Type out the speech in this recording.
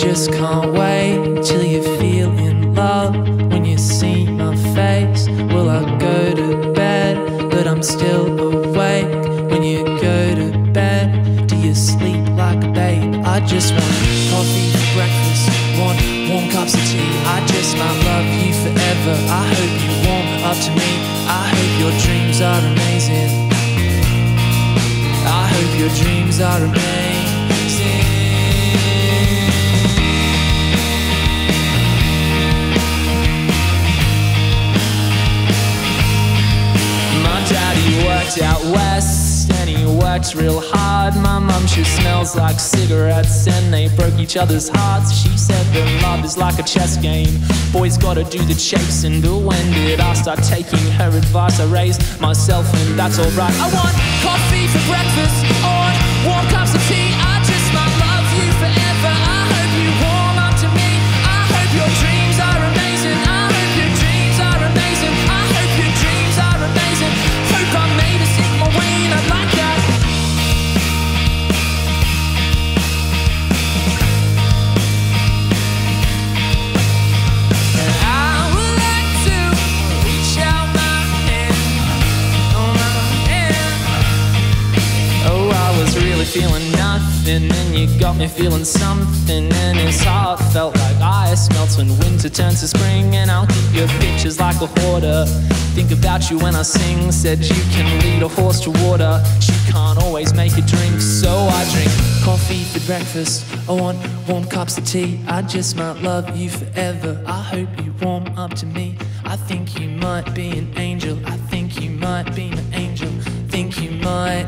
just can't wait till you feel in love. When you see my face, will I go to bed? But I'm still awake when you go to bed. Do you sleep like a babe? I just want coffee for breakfast, want warm cups of tea. I just might love you forever. I hope you warm up to me. I hope your dreams are amazing. I hope your dreams are amazing. Out west and he worked real hard. My mum sure smells like cigarettes and they broke each other's hearts. She said that love is like a chess game. Boys gotta do the chasing. But when did I start taking her advice? I raised myself and that's alright. I want coffee for breakfast feeling nothing, and you got me feeling something. And it's heart felt like ice melts when winter turns to spring. And I'll keep your pictures like a hoarder. Think about you when I sing. Said you can lead a horse to water. She can't always make a drink, so I drink coffee for breakfast. I want warm cups of tea. I just might love you forever. I hope you warm up to me. I think you might be an angel. I think you might be my